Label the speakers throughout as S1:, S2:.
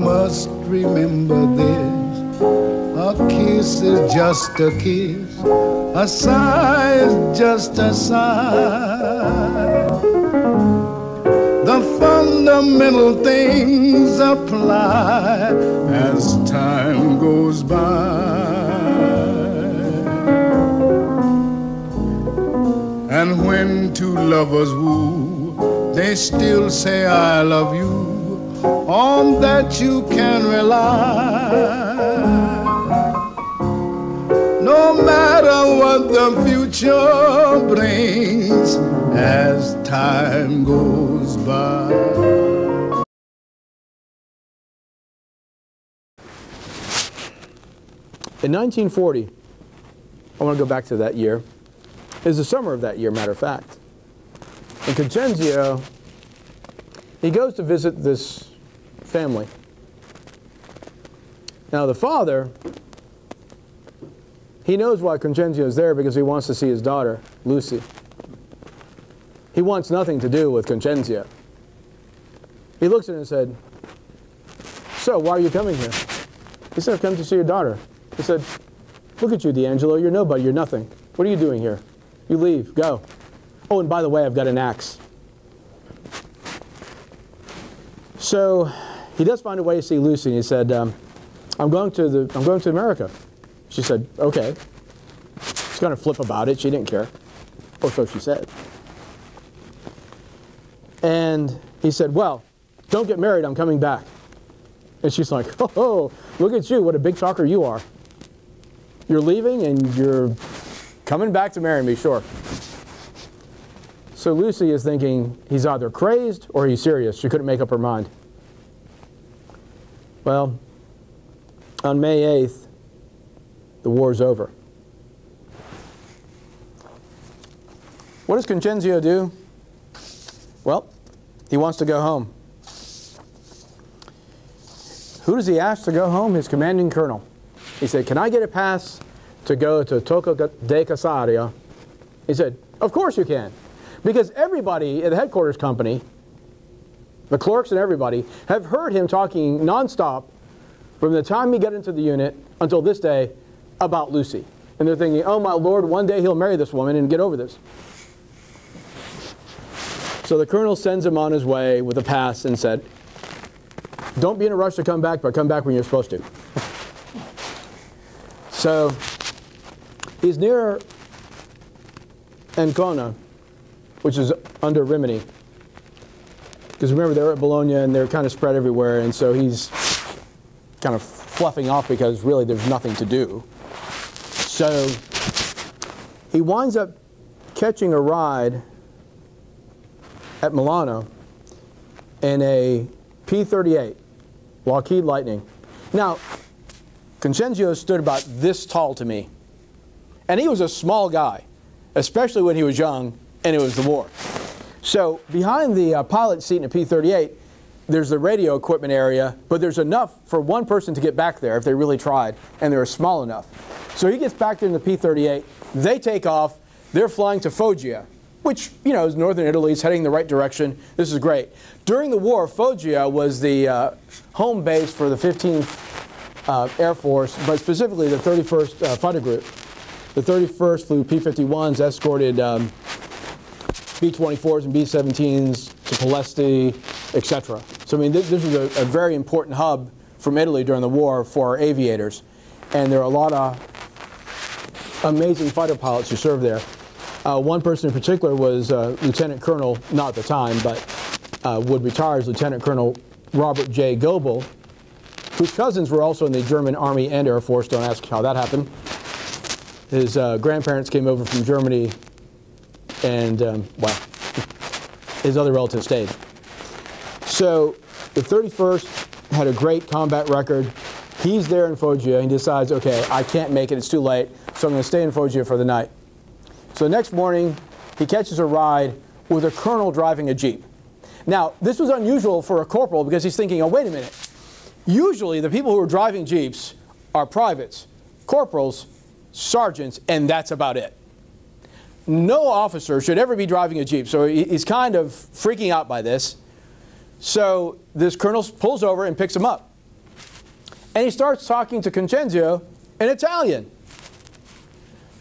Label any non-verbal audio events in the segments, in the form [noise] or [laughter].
S1: must remember this. A kiss is just a kiss. A sigh is just a sigh. The fundamental things apply as time goes by. And when two lovers woo, they still say, I love you. On that you can rely. No matter what the future brings as time goes by.
S2: In 1940, I want to go back to that year, is the summer of that year, matter of fact. And Concezio, he goes to visit this family. Now, the father, he knows why Concezio is there because he wants to see his daughter, Lucy. He wants nothing to do with Concezio. He looks at her and said, So, why are you coming here? He said, I've come to see your daughter. He said, Look at you, D'Angelo. You're nobody. You're nothing. What are you doing here? You leave. Go. Oh, and by the way, I've got an axe. So he does find a way to see Lucy, and he said, um, I'm, going to the, I'm going to America. She said, Okay. She's going to flip about it. She didn't care. Or so she said. And he said, Well, don't get married. I'm coming back. And she's like, [laughs] Oh, look at you. What a big talker you are. You're leaving and you're coming back to marry me, sure. So Lucy is thinking he's either crazed or he's serious. She couldn't make up her mind. Well, on May 8th, the war's over. What does Concezio do? Well, he wants to go home. Who does he ask to go home? His commanding colonel. He said, Can I get a pass to go to Tocco da Casauria? He said, Of course you can. Because everybody at the headquarters company, the clerks and everybody, have heard him talking nonstop from the time he got into the unit until this day about Lucy. And they're thinking, oh my lord, one day he'll marry this woman and get over this. So the colonel sends him on his way with a pass and said, don't be in a rush to come back, but come back when you're supposed to. [laughs] so he's near Ancona, which is under Rimini. Because remember, they're at Bologna and they're kind of spread everywhere, and so he's kind of fluffing off because really there's nothing to do. So he winds up catching a ride at Milano in a P-38, Lockheed Lightning. Now, Concenzio stood about this tall to me. And he was a small guy, especially when he was young and it was the war. So behind the uh, pilot seat in a P-38, there's the radio equipment area, but there's enough for one person to get back there if they really tried, and they're small enough. So he gets back there in the P-38, they take off, they're flying to Foggia, which, you know, is northern Italy, it's heading the right direction. This is great. During the war, Foggia was the uh, home base for the 15th uh, Air Force, but specifically the 31st uh, Fighter Group. The 31st flew P-51s, escorted um, B-24s and B-17s to Ploesti, etc. So I mean, this, this was a, a, very important hub from Italy during the war for our aviators, and there are a lot of amazing fighter pilots who served there. Uh, one person in particular was uh, Lieutenant Colonel, not at the time, but uh, would retire as Lieutenant Colonel Robert J. Goebel, whose cousins were also in the German Army and Air Force. Don't ask how that happened. His uh, grandparents came over from Germany and um, his other relatives stayed. So the 31st had a great combat record. He's there in Foggia. He decides, okay, I can't make it. It's too late. So I'm going to stay in Foggia for the night. So the next morning, he catches a ride with a colonel driving a jeep. Now, this was unusual for a corporal because he's thinking, oh, wait a minute. Usually, the people who are driving jeeps are privates, corporals, sergeants, and that's about it no officer should ever be driving a Jeep. So he's kind of freaking out by this. So this colonel pulls over and picks him up. and he starts talking to Concezio in Italian.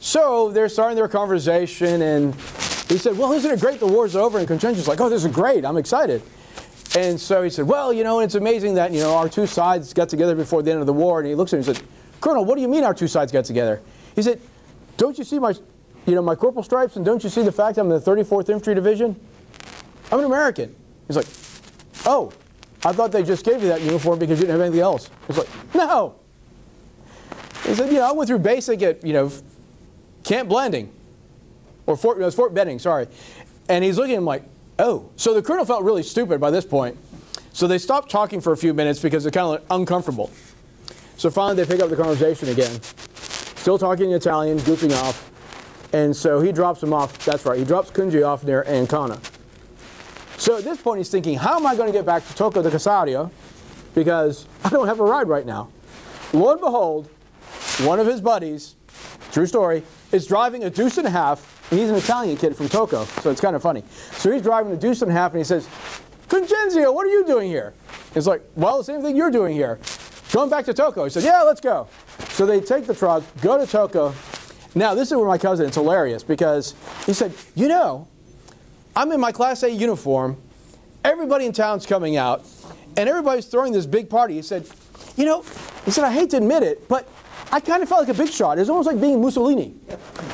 S2: So they're starting their conversation, and he said, Well, isn't it great the war's over? And Concezio's like, Oh, this is great. I'm excited. And so he said, Well, you know, it's amazing that, you know, our two sides got together before the end of the war. And he looks at him and said, Colonel, what do you mean our two sides got together? He said, Don't you see my, you know, my corporal stripes? And don't you see the fact I'm in the 34th Infantry Division? I'm an American. He's like, Oh, I thought they just gave you that uniform because you didn't have anything else. He's like, No. He said, You know, I went through basic at, you know, Camp Blanding. Or Fort, no, Fort Benning, sorry. And he's looking at him like, Oh. So the colonel felt really stupid by this point. So they stopped talking for a few minutes because they're kind of uncomfortable. So finally they pick up the conversation again. Still talking in Italian, goofing off. And so he drops him off. That's right. He drops Coonchy off near Ancona. So at this point he's thinking, how am I going to get back to Tocco da Casauria? Because I don't have a ride right now. Lo and behold, one of his buddies, true story, is driving a deuce and a half. And he's an Italian kid from Tocco, so it's kind of funny. So he's driving a deuce and a half and he says, Concezio, what are you doing here? He's like, well, the same thing you're doing here. Going back to Tocco. He said, yeah, let's go. So they take the truck, go to Tocco. Now, this is where my cousin, it's hilarious because he said, you know, I'm in my Class A uniform. Everybody in town's coming out, and everybody's throwing this big party. He said, you know, he said, I hate to admit it, but I kind of felt like a big shot. It was almost like being Mussolini.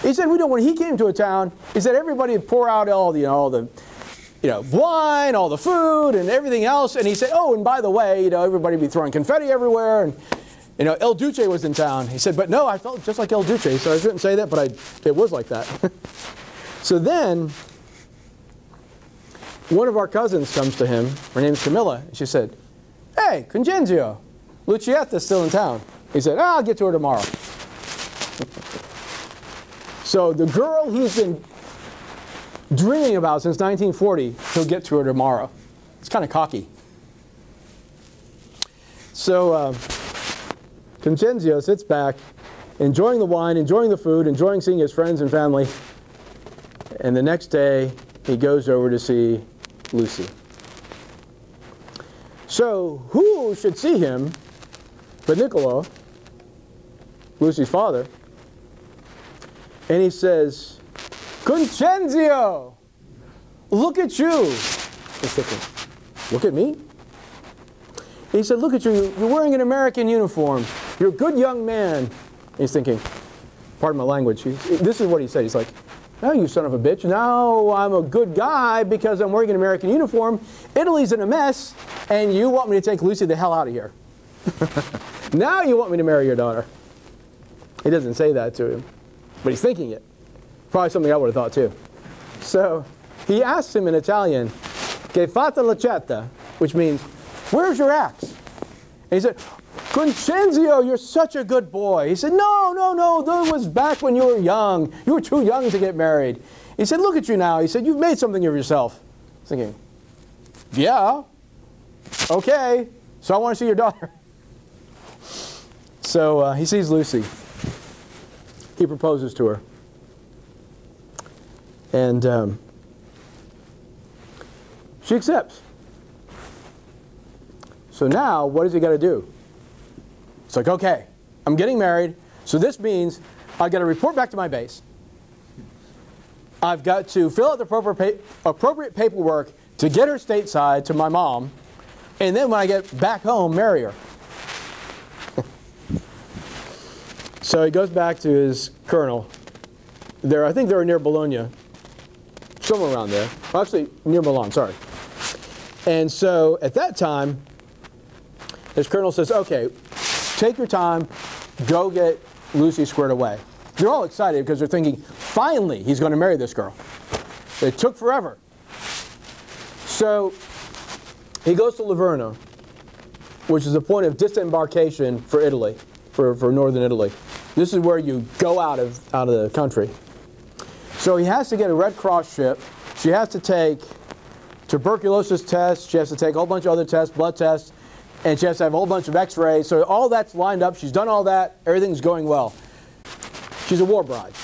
S2: He said, we know when he came to a town, he said everybody would pour out all the, you know, all the, you know, wine, all the food, and everything else. And he said, oh, and by the way, you know, everybody would be throwing confetti everywhere, and you know, El Duce was in town. He said, but no, I felt just like El Duce, so I shouldn't say that, but I, it was like that. [laughs] so then, one of our cousins comes to him. Her name's Camilla. And she said, hey, Concezio, Lucietta's still in town. He said, oh, I'll get to her tomorrow. [laughs] so the girl he's been dreaming about since 1940, he'll get to her tomorrow. It's kind of cocky. So uh, Concezio sits back, enjoying the wine, enjoying the food, enjoying seeing his friends and family. And the next day, he goes over to see Lucy. So, who should see him but Niccolo, Lucy's father? And he says, Concezio, look at you. He's thinking, look at me? He said, look at you, you're wearing an American uniform. You're a good young man. He's thinking, pardon my language, he, this is what he said. He's like, now you son of a bitch, now I'm a good guy because I'm wearing an American uniform. Italy's in a mess, and you want me to take Lucy the hell out of here. [laughs] now you want me to marry your daughter. He doesn't say that to him, but he's thinking it. Probably something I would have thought too. So he asks him in Italian, Che fatta l'accetta, which means, where's your axe? And he said, Concezio, you're such a good boy. He said, no, no, no, that was back when you were young. You were too young to get married. He said, look at you now. He said, you've made something of yourself. Thinking, yeah, okay, so I want to see your daughter. So uh, he sees Lucy. He proposes to her. And um, she accepts. So now, what does he got to do? It's like, okay, I'm getting married, so this means I've got to report back to my base. I've got to fill out the appropriate, appropriate paperwork to get her stateside to my mom, and then when I get back home, marry her. [laughs] so he goes back to his colonel. There, I think they were near Bologna, somewhere around there. Actually, near Milan, sorry. And so at that time, his colonel says, okay, take your time, go get Lucy squared away. They're all excited because they're thinking, finally, he's going to marry this girl. It took forever. So he goes to Livorno, which is a point of disembarkation for Italy, for, for northern Italy. This is where you go out of, out of the country. So he has to get a Red Cross ship. She has to take tuberculosis tests. She has to take a whole bunch of other tests, blood tests, and she has to have a whole bunch of x-rays. So all that's lined up. She's done all that. Everything's going well. She's a war bride.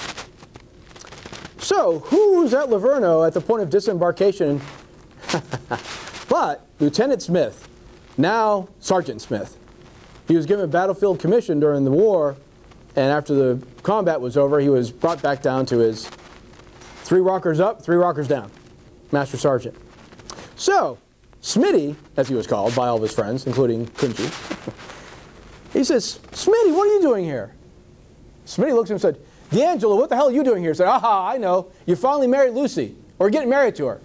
S2: So who's at Livorno at the point of disembarkation? [laughs] but Lieutenant Smith, now Sergeant Smith. He was given a battlefield commission during the war, and after the combat was over, he was brought back down to his three rockers up, three rockers down, Master Sergeant. So, Smitty, as he was called by all of his friends, including Coonchy, he says, Smitty, what are you doing here? Smitty looks at him and said, D'Angelo, what the hell are you doing here? He said, aha, I know. You finally married Lucy, or getting married to her.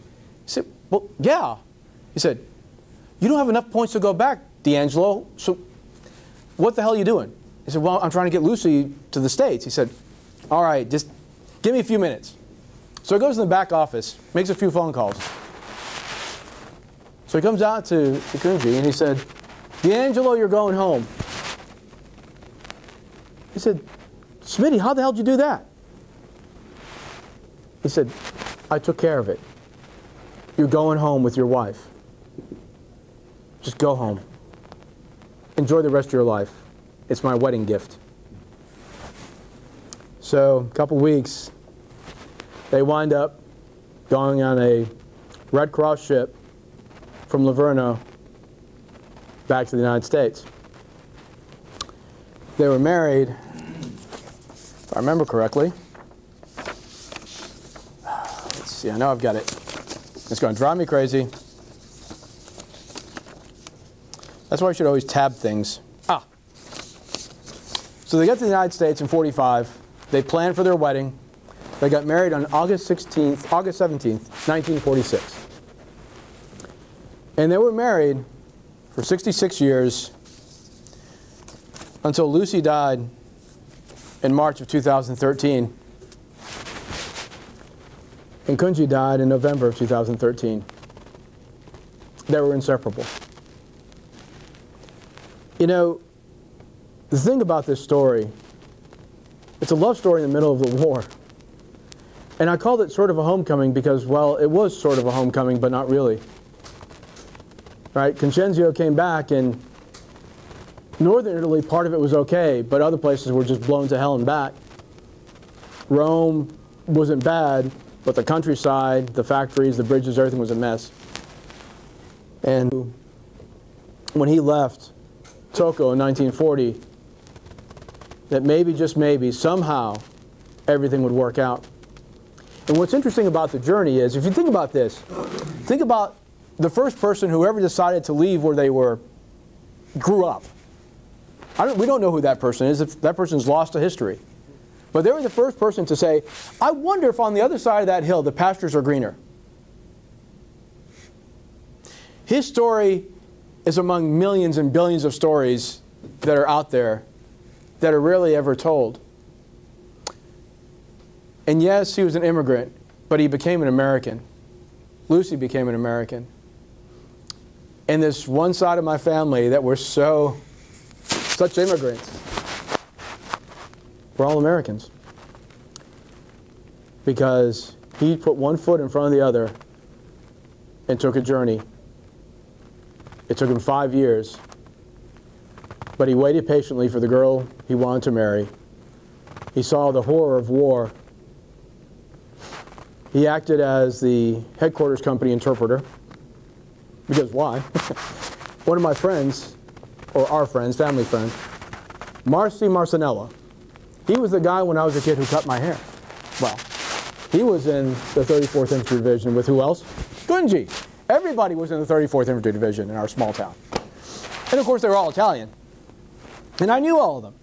S2: He said, well, yeah. He said, you don't have enough points to go back, D'Angelo, so what the hell are you doing? He said, well, I'm trying to get Lucy to the States. He said, all right, just give me a few minutes. So he goes in the back office, makes a few phone calls. So he comes out to, to Coonchy and he said, D'Angelo, you're going home. He said, Smitty, how the hell did you do that? He said, I took care of it. You're going home with your wife. Just go home. Enjoy the rest of your life. It's my wedding gift. So, a couple weeks, they wind up going on a Red Cross ship from Livorno back to the United States. They were married, if I remember correctly. Let's see, I know I've got it. It's going to drive me crazy. That's why I should always tab things. Ah. So they get to the United States in 45. They plan for their wedding. They got married on August 16th, August 17th, 1946. And they were married for 66 years until Lucy died in March of 2013. And Coonchy died in November of 2013. They were inseparable. You know, the thing about this story, it's a love story in the middle of the war. And I called it sort of a homecoming because, well, it was sort of a homecoming, but not really. Right? Crescenzio came back, and northern Italy, part of it was okay, but other places were just blown to hell and back. Rome wasn't bad, but the countryside, the factories, the bridges, everything was a mess. And when he left Tocco in 1940, that maybe, just maybe, somehow, everything would work out. And what's interesting about the journey is, if you think about this, think about the first person who ever decided to leave where they were, grew up. Don't, we don't know who that person is. If that person's lost to history. But they were the first person to say, I wonder if on the other side of that hill the pastures are greener. His story is among millions and billions of stories that are out there that are rarely ever told. And yes, he was an immigrant, but he became an American. Lucy became an American. And this one side of my family that were so, such immigrants, we're all Americans. Because he put one foot in front of the other and took a journey. It took him five years, but he waited patiently for the girl he wanted to marry. He saw the horror of war. He acted as the headquarters company interpreter. Because why? [laughs] One of my friends, or our friends, family friend, Marcy Marcinella, he was the guy when I was a kid who cut my hair. Well, he was in the 34th Infantry Division with who else? Coonchy. Everybody was in the 34th Infantry Division in our small town. And of course, they were all Italian. And I knew all of them.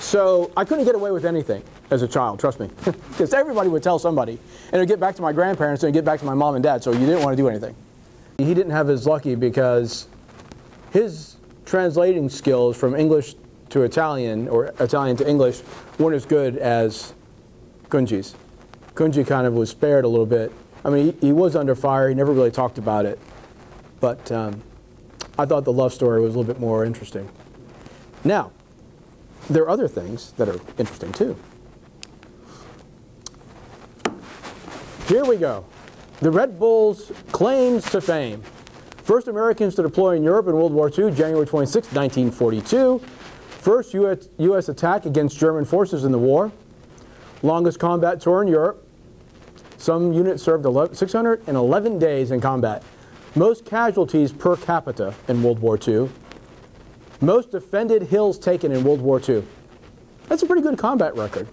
S2: So I couldn't get away with anything as a child, trust me. [laughs] Because everybody would tell somebody. And it would get back to my grandparents and it would get back to my mom and dad, so you didn't want to do anything. He didn't have his lucky because his translating skills from English to Italian or Italian to English weren't as good as Coonchy's. Coonchy kind of was spared a little bit. I mean, he, he was under fire. He never really talked about it. But um, I thought the love story was a little bit more interesting. Now, there are other things that are interesting too. Here we go. The Red Bulls' claims to fame. First Americans to deploy in Europe in World War II, January 26, 1942. First US, U.S. attack against German forces in the war. Longest combat tour in Europe. Some units served 11, 611 days in combat. Most casualties per capita in World War II. Most defended hills taken in World War II. That's a pretty good combat record.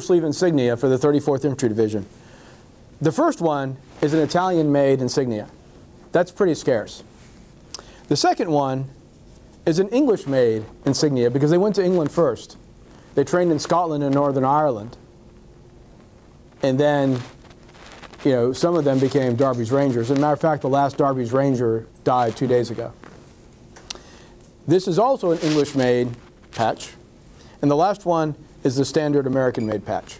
S2: Sleeve insignia for the 34th Infantry Division. The first one is an Italian made insignia. That's pretty scarce. The second one is an English made insignia because they went to England first. They trained in Scotland and Northern Ireland. And then, you know, some of them became Darby's Rangers. As a matter of fact, the last Darby's Ranger died two days ago. This is also an English made patch. And the last one is the standard American made patch.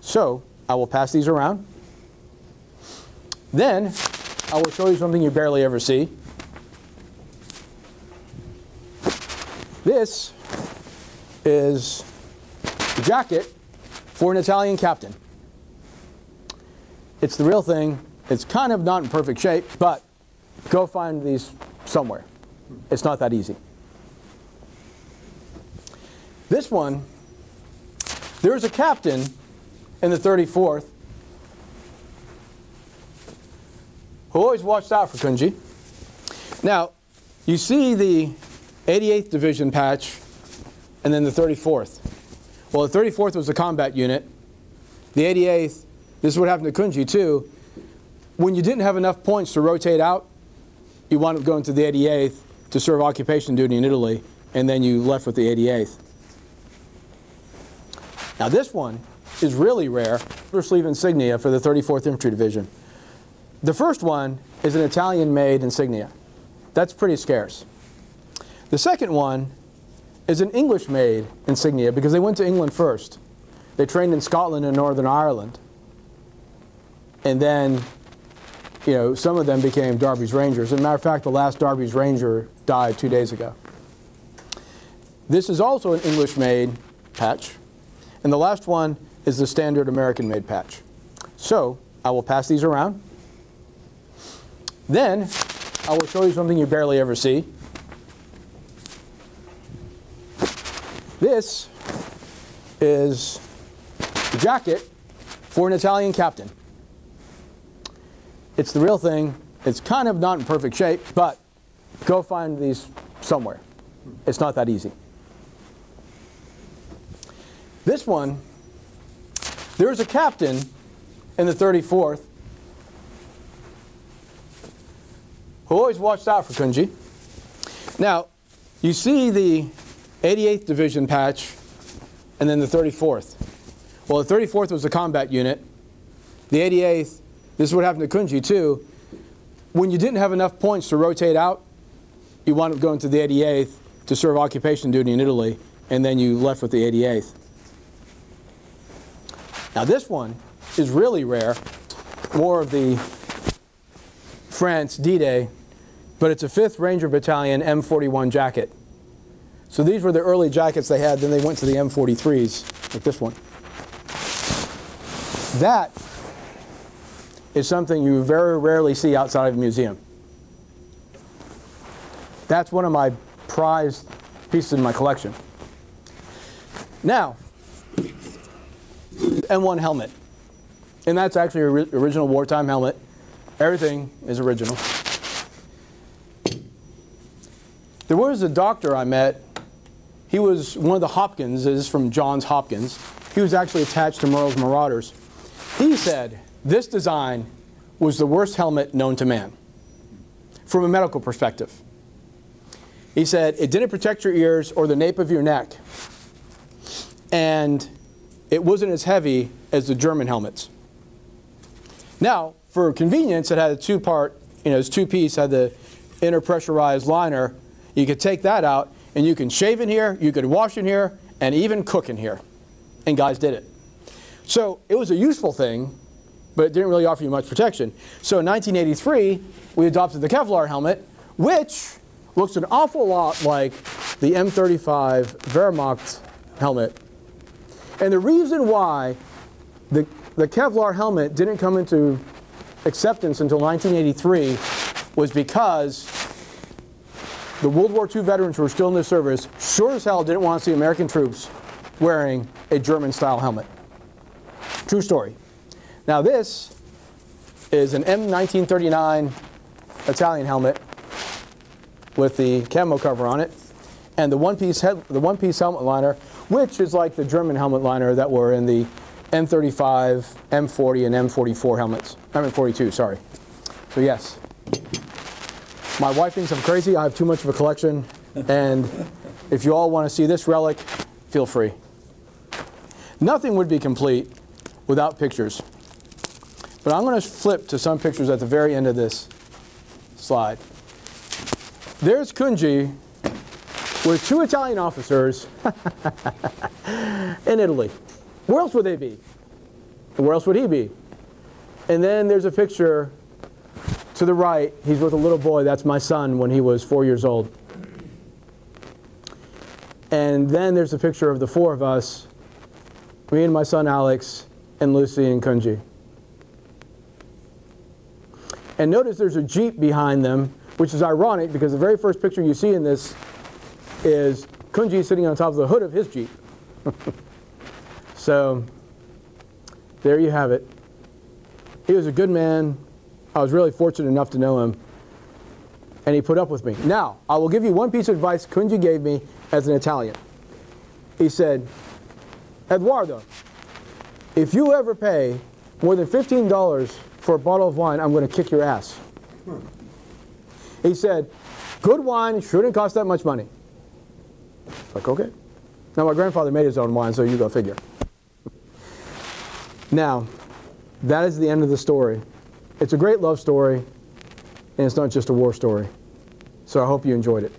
S2: So I will pass these around. Then I will show you something you barely ever see. This is the jacket for an Italian captain. It's the real thing. It's kind of not in perfect shape, but go find these somewhere. It's not that easy. This one, there's a captain in the 34th who always watched out for Coonchy. Now, you see the 88th Division patch and then the 34th. Well, the 34th was a combat unit. The 88th, this is what happened to Coonchy too. When you didn't have enough points to rotate out, you wound up going to the 88th to serve occupation duty in Italy, and then you left with the 88th. Now this one is really rare. first Sleeve insignia for the 34th Infantry Division. The first one is an Italian-made insignia. That's pretty scarce. The second one is an English-made insignia because they went to England first. They trained in Scotland and Northern Ireland. And then, you know, some of them became Darby's Rangers. As a matter of fact, the last Darby's Ranger died two days ago. This is also an English-made patch. And the last one is the standard American-made patch. So I will pass these around. Then I will show you something you barely ever see. This is the jacket for an Italian captain. It's the real thing. It's kind of not in perfect shape, but go find these somewhere. It's not that easy. This one, there's a captain in the 34th who always watched out for Coonchy. Now, you see the 88th Division patch and then the 34th. Well, the 34th was a combat unit. The 88th, this is what happened to Coonchy too. When you didn't have enough points to rotate out, you wound up going to the 88th to serve occupation duty in Italy, and then you left with the 88th. Now this one is really rare, more of the France D-Day, but it's a 5th Ranger Battalion M41 jacket. So these were the early jackets they had, then they went to the M43s, like this one. That is something you very rarely see outside of a museum. That's one of my prized pieces in my collection. Now, M1 helmet. And that's actually an original wartime helmet. Everything is original. There was a doctor I met. He was one of the Hopkinses from Johns Hopkins. He was actually attached to Merrill's Marauders. He said this design was the worst helmet known to man from a medical perspective. He said it didn't protect your ears or the nape of your neck. And it wasn't as heavy as the German helmets. Now, for convenience, it had a two-part, you know, it's two-piece, had the inner pressurized liner. You could take that out, and you can shave in here, you could wash in here, and even cook in here. And guys did it. So it was a useful thing, but it didn't really offer you much protection. So in 1983, we adopted the Kevlar helmet, which looks an awful lot like the M35 Wehrmacht helmet and the reason why the, the Kevlar helmet didn't come into acceptance until 1983 was because the World War II veterans who were still in the service sure as hell didn't want to see American troops wearing a German-style helmet. True story. Now this is an M1939 Italian helmet. with the camo cover on it, and the one-piece head, the one-piece helmet liner, which is like the German helmet liner that were in the M35, M40, and M44 helmets. M42, sorry. So yes, my wife thinks I'm crazy. I have too much of a collection, and if you all want to see this relic, feel free. Nothing would be complete without pictures. But I'm going to flip to some pictures at the very end of this slide. There's Coonchy with two Italian officers [laughs] in Italy. Where else would they be? Where else would he be? And then there's a picture to the right. He's with a little boy. That's my son when he was four years old. And then there's a picture of the four of us me and my son Alex, and Lucy and Coonchy. And notice there's a Jeep behind them, which is ironic because the very first picture you see in this is Coonchy sitting on top of the hood of his Jeep. [laughs] so there you have it. He was a good man. I was really fortunate enough to know him. And he put up with me. Now, I will give you one piece of advice Coonchy gave me as an Italian. He said, Eduardo, if you ever pay more than $15 for a bottle of wine, I'm going to kick your ass. He said, good wine shouldn't cost that much money. Like, okay. Now, my grandfather made his own wine, so you go figure. Now, that is the end of the story. It's a great love story, and it's not just a war story. So I hope you enjoyed it.